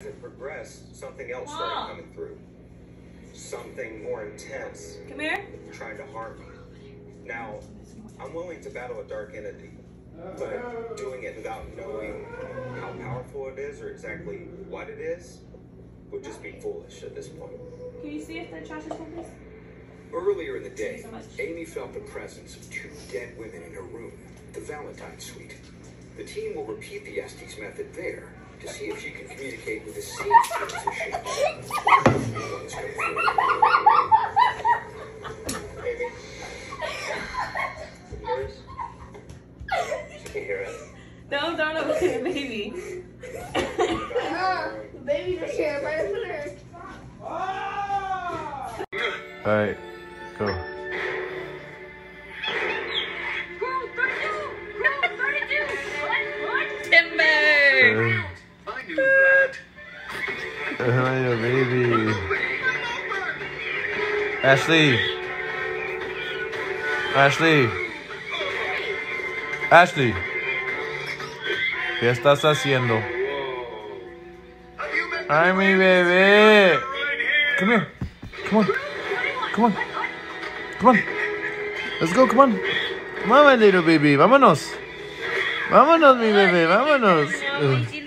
As it progressed, something else started coming through. Something more intense, Come here. trying to harm me. Now, I'm willing to battle a dark entity, but doing it without knowing how powerful it is or exactly what it is would just be foolish at this point. Can you see if the trash is focused? Earlier in the day, so. Amy felt the presence of two dead women in her room, the Valentine suite. The team will repeat the Estes method there to see if she can communicate with the same spirits as she Ones come Can hear us? She can hear us. Don't throw it the baby. The baby's right here, right over there. Alright, go. Ay, your baby. Ashley. Ashley. Ashley. ¿Qué estás haciendo? Ay, mi bebé. Come here. Come on. Come on. Come on. Let's go, come on. Come on, my little baby. Vámonos. Vámonos, mi bebé. Vámonos. Ay,